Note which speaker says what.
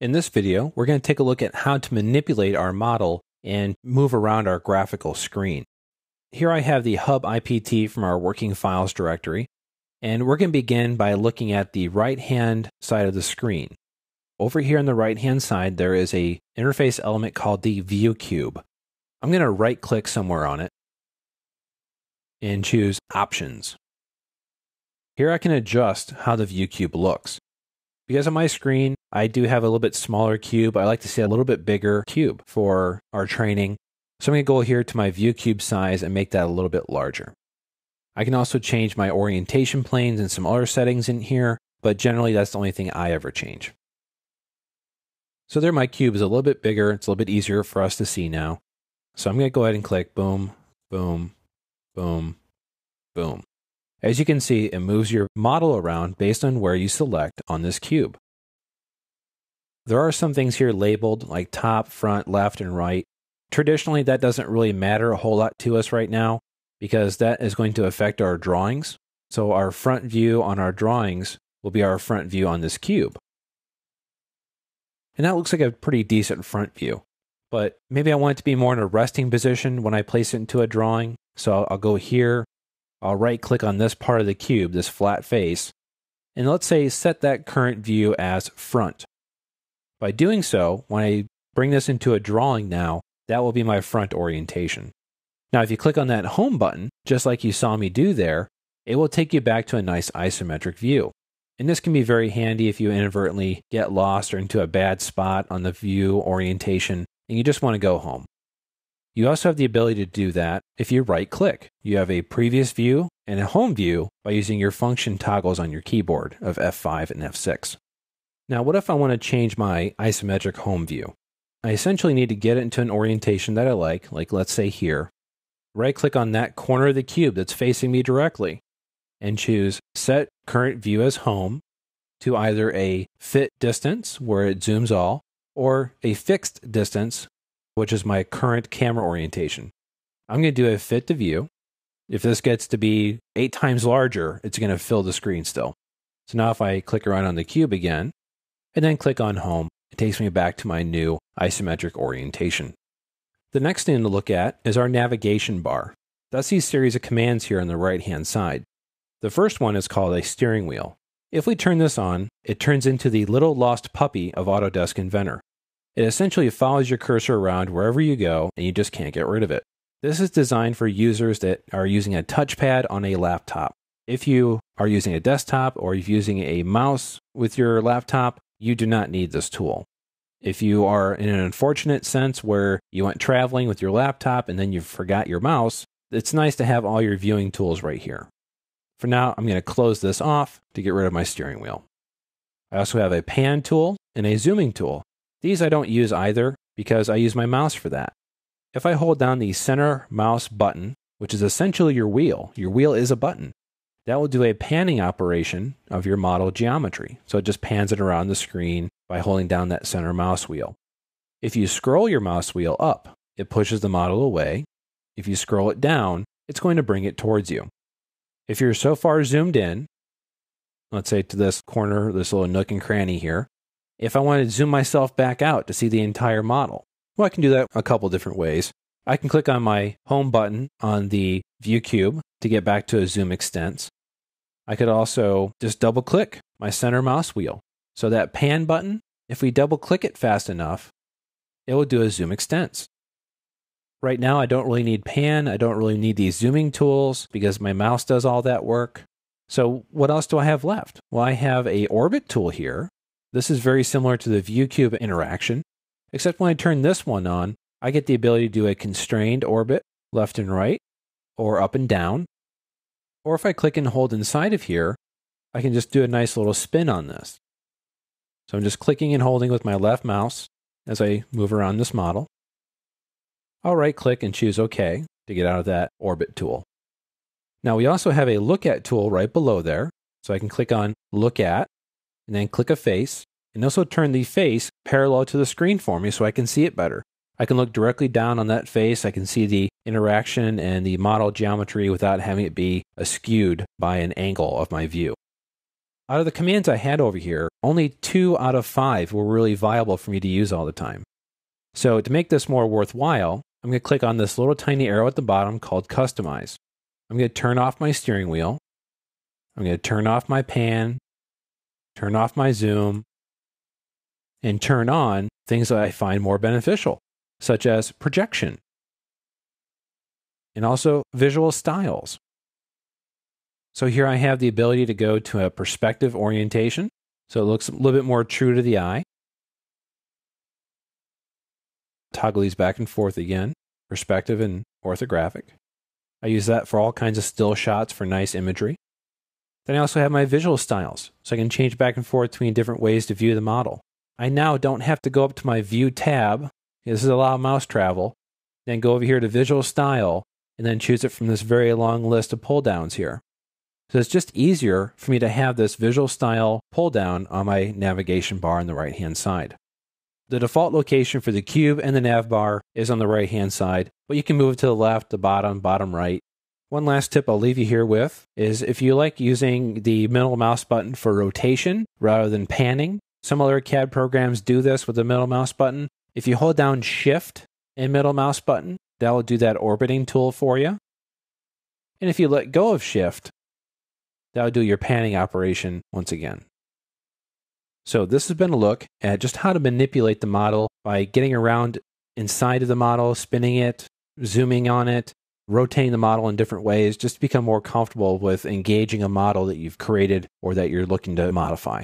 Speaker 1: In this video, we're going to take a look at how to manipulate our model and move around our graphical screen. Here I have the hub IPT from our working files directory, and we're going to begin by looking at the right-hand side of the screen. Over here on the right-hand side, there is a interface element called the view cube. I'm going to right-click somewhere on it and choose Options. Here I can adjust how the view cube looks. Because on my screen, I do have a little bit smaller cube. I like to see a little bit bigger cube for our training. So I'm going to go here to my view cube size and make that a little bit larger. I can also change my orientation planes and some other settings in here, but generally that's the only thing I ever change. So there my cube is a little bit bigger. It's a little bit easier for us to see now. So I'm going to go ahead and click boom, boom, boom, boom. As you can see, it moves your model around based on where you select on this cube. There are some things here labeled like top, front, left, and right. Traditionally, that doesn't really matter a whole lot to us right now because that is going to affect our drawings. So our front view on our drawings will be our front view on this cube. And that looks like a pretty decent front view. But maybe I want it to be more in a resting position when I place it into a drawing. So I'll go here I'll right click on this part of the cube, this flat face, and let's say set that current view as front. By doing so, when I bring this into a drawing now, that will be my front orientation. Now, if you click on that home button, just like you saw me do there, it will take you back to a nice isometric view. And this can be very handy if you inadvertently get lost or into a bad spot on the view orientation and you just want to go home. You also have the ability to do that if you right click. You have a previous view and a home view by using your function toggles on your keyboard of F5 and F6. Now, what if I want to change my isometric home view? I essentially need to get it into an orientation that I like, like let's say here. Right click on that corner of the cube that's facing me directly and choose Set Current View as Home to either a fit distance where it zooms all or a fixed distance which is my current camera orientation. I'm going to do a fit to view. If this gets to be eight times larger, it's going to fill the screen still. So now if I click around on the cube again and then click on home, it takes me back to my new isometric orientation. The next thing to look at is our navigation bar. That's these series of commands here on the right hand side. The first one is called a steering wheel. If we turn this on, it turns into the little lost puppy of Autodesk Inventor. It essentially follows your cursor around wherever you go and you just can't get rid of it. This is designed for users that are using a touchpad on a laptop. If you are using a desktop or you're using a mouse with your laptop, you do not need this tool. If you are in an unfortunate sense where you went traveling with your laptop and then you forgot your mouse, it's nice to have all your viewing tools right here. For now, I'm going to close this off to get rid of my steering wheel. I also have a pan tool and a zooming tool. These I don't use either because I use my mouse for that. If I hold down the center mouse button, which is essentially your wheel, your wheel is a button, that will do a panning operation of your model geometry. So it just pans it around the screen by holding down that center mouse wheel. If you scroll your mouse wheel up, it pushes the model away. If you scroll it down, it's going to bring it towards you. If you're so far zoomed in, let's say to this corner, this little nook and cranny here, if I want to zoom myself back out to see the entire model, well, I can do that a couple different ways. I can click on my home button on the view cube to get back to a zoom extents. I could also just double click my center mouse wheel. So that pan button, if we double click it fast enough, it will do a zoom extents. Right now, I don't really need pan. I don't really need these zooming tools because my mouse does all that work. So what else do I have left? Well, I have a orbit tool here this is very similar to the ViewCube interaction, except when I turn this one on, I get the ability to do a constrained orbit left and right, or up and down. Or if I click and hold inside of here, I can just do a nice little spin on this. So I'm just clicking and holding with my left mouse as I move around this model. I'll right click and choose OK to get out of that orbit tool. Now we also have a look at tool right below there. So I can click on look at and then click a face. And also turn the face parallel to the screen for me so I can see it better. I can look directly down on that face. I can see the interaction and the model geometry without having it be skewed by an angle of my view. out of the commands I had over here, only two out of five were really viable for me to use all the time. So to make this more worthwhile, I'm going to click on this little tiny arrow at the bottom called Customize. I'm going to turn off my steering wheel. I'm going to turn off my pan, turn off my zoom, and turn on things that I find more beneficial, such as projection and also visual styles. So here I have the ability to go to a perspective orientation. So it looks a little bit more true to the eye. Toggle these back and forth again, perspective and orthographic. I use that for all kinds of still shots for nice imagery. Then I also have my visual styles, so I can change back and forth between different ways to view the model. I now don't have to go up to my View tab. This is allow mouse travel. Then go over here to Visual Style, and then choose it from this very long list of pull downs here. So it's just easier for me to have this Visual Style pull down on my navigation bar on the right hand side. The default location for the cube and the nav bar is on the right hand side, but you can move it to the left, the bottom, bottom right, one last tip I'll leave you here with is if you like using the middle mouse button for rotation rather than panning, some other CAD programs do this with the middle mouse button. If you hold down Shift and middle mouse button, that will do that orbiting tool for you. And if you let go of Shift, that will do your panning operation once again. So, this has been a look at just how to manipulate the model by getting around inside of the model, spinning it, zooming on it, rotating the model in different ways just to become more comfortable with engaging a model that you've created or that you're looking to modify.